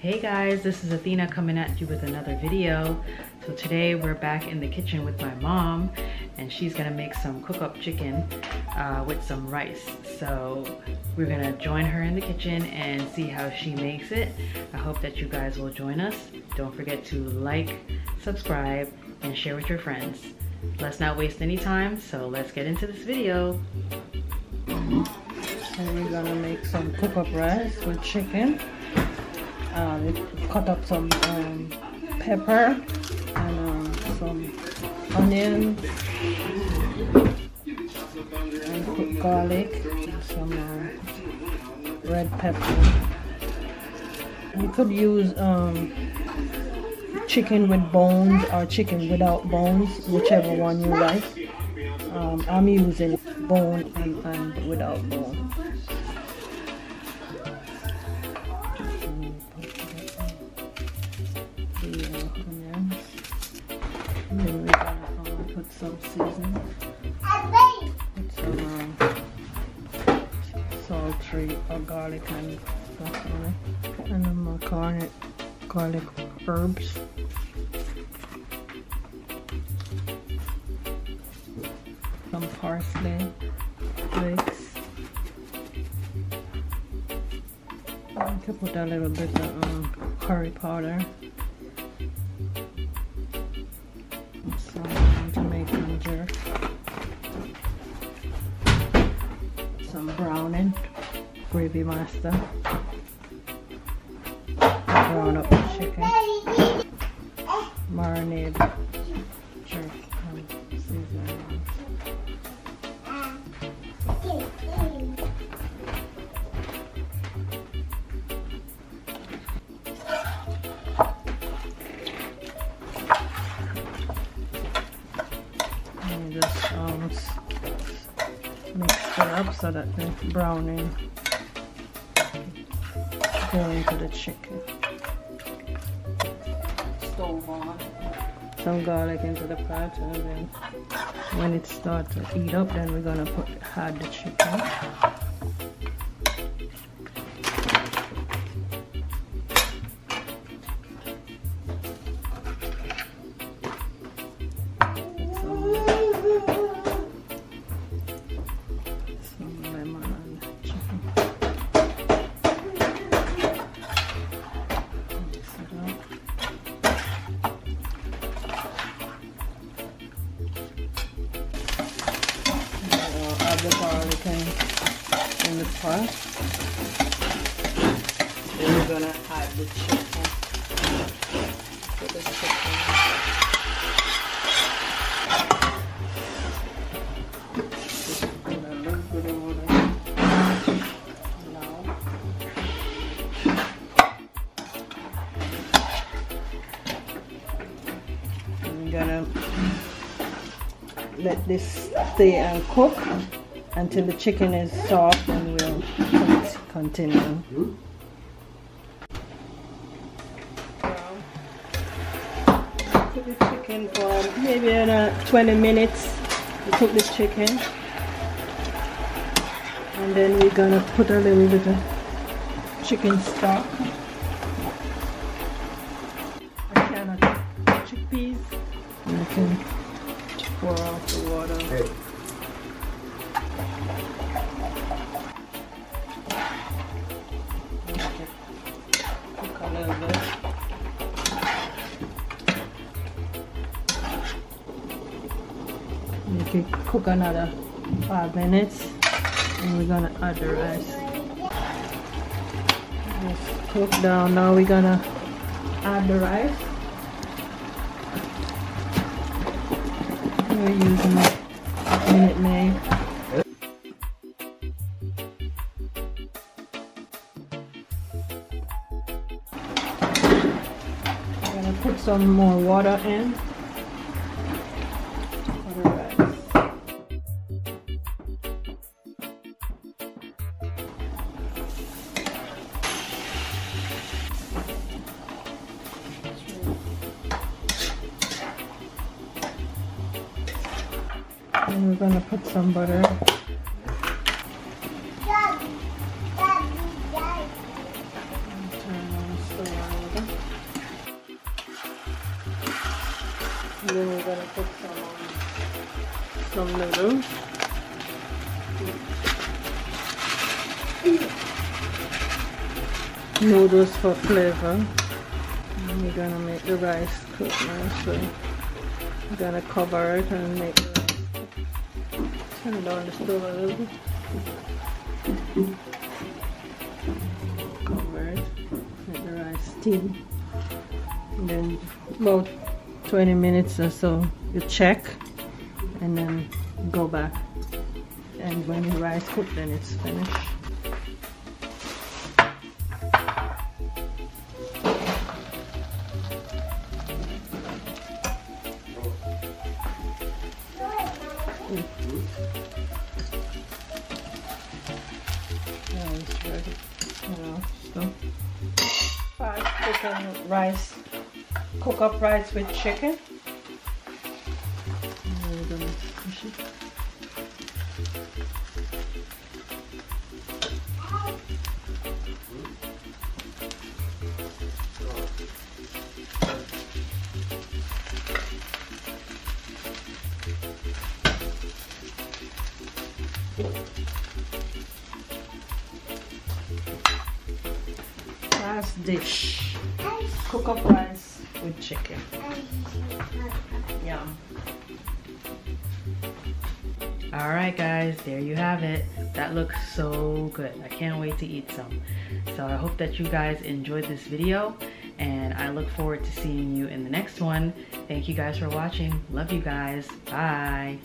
Hey guys, this is Athena coming at you with another video. So today we're back in the kitchen with my mom and she's gonna make some cook up chicken uh, with some rice. So we're gonna join her in the kitchen and see how she makes it. I hope that you guys will join us. Don't forget to like, subscribe, and share with your friends. Let's not waste any time, so let's get into this video. So we're gonna make some cook up rice with chicken um, cut up some um, pepper and um, some onion and garlic and some uh, red pepper. You could use um, chicken with bones or chicken without bones, whichever one you like. Um, I'm using bone and, and without bone. Some seasoning. Put some um, sultry or garlic and stuff on it. And then my garlic, garlic herbs. Some parsley flakes. I could put a little bit of um, curry powder. Some browning gravy master. Brown up the chicken. Marinade so that the browning go into the chicken. Stove on. Some garlic into the pot and then when it starts to heat up then we're gonna put add the chicken. Garlic in, the pot. Then we're gonna add the chicken. Put the chicken. I'm gonna let this stay and cook until the chicken is soft and we'll continue. Cook the chicken for maybe in 20 minutes. We cook the chicken. And then we're gonna put a little bit of chicken stock. Cook another five minutes and we're gonna add the rice. Just cook down. Now we're gonna add the rice. We're using Minute Maid. We're gonna put some more water in. And we're gonna put some butter. And then we're gonna put some some noodles. noodles for flavor. And we're gonna make the rice cook nicely. We're gonna cover it and make cook. Turn down the rice. And then about 20 minutes or so, you check and then go back. And when the rice cooked, then it's finished. Rice, cook up rice with chicken. Last dish. Cook up rice with chicken. Yum. All right, guys, there you have it. That looks so good. I can't wait to eat some. So I hope that you guys enjoyed this video and I look forward to seeing you in the next one. Thank you guys for watching. Love you guys. Bye.